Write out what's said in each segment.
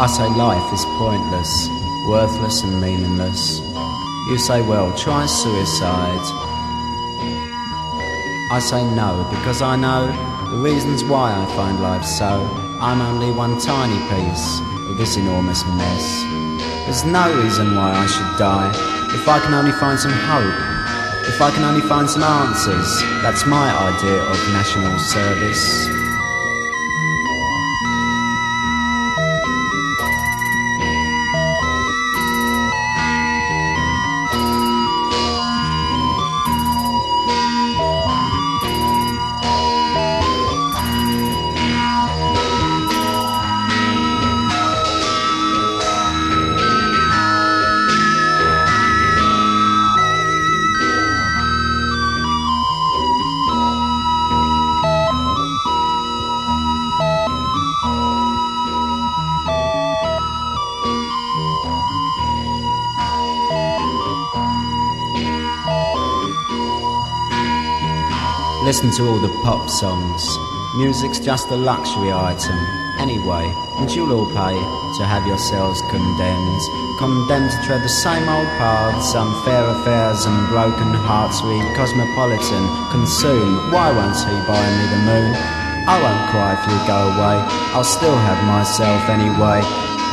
I say life is pointless, worthless and meaningless. You say, well, try suicide. I say no, because I know the reasons why I find life so. I'm only one tiny piece of this enormous mess. There's no reason why I should die if I can only find some hope. If I can only find some answers, that's my idea of national service. Listen to all the pop songs. Music's just a luxury item. Anyway, and you'll all pay to have yourselves condemned. Condemned to tread the same old paths, unfair affairs and broken hearts read cosmopolitan. Consume, why won't he buy me the moon? I won't cry if you go away, I'll still have myself anyway.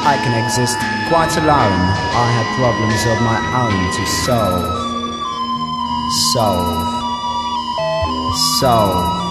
I can exist quite alone, I have problems of my own to solve. Solve. Solve.